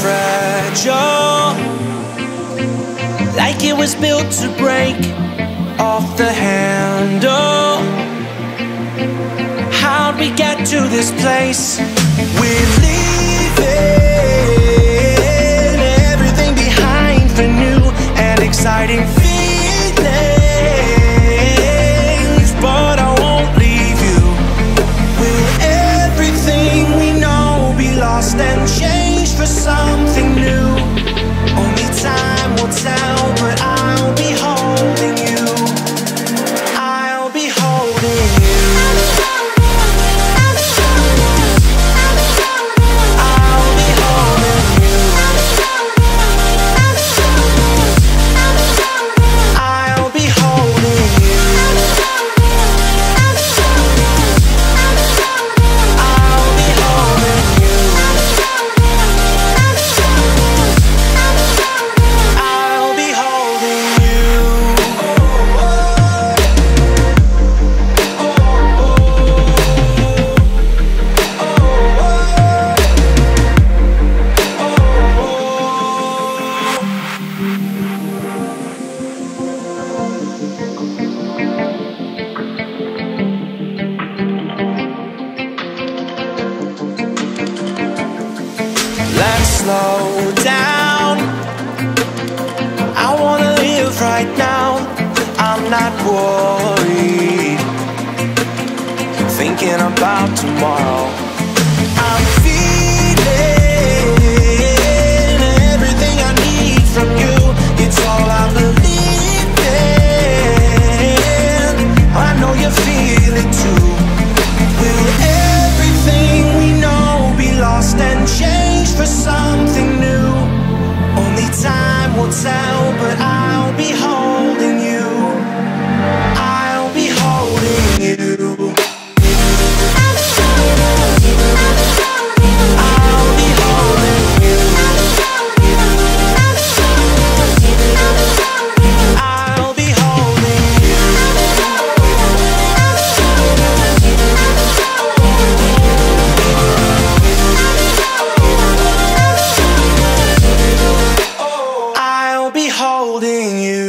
fragile, like it was built to break off the handle. How'd we get to this place? We're leaving slow down. I wanna live right now. I'm not worried. Thinking about tomorrow. will tell, but I'll be home. holding you.